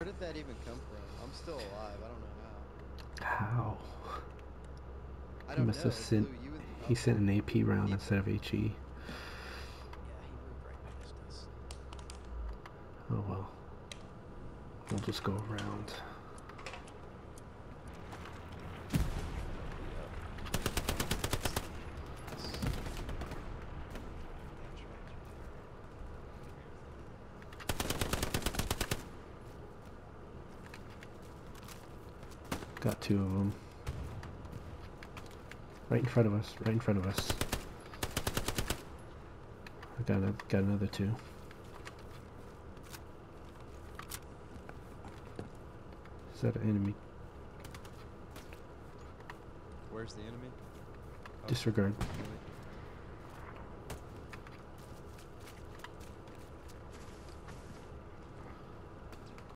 Where did that even come from? I'm still alive. I don't know how. How? I He don't must know. have sent. you He sent an AP round He- instead of HE. Yeah, he moved right past us. Oh well. We'll just go around. Got two of them. Right in front of us. Right in front of us. I got a, got another two. Is that an enemy? Where's the enemy? Oh, Disregard.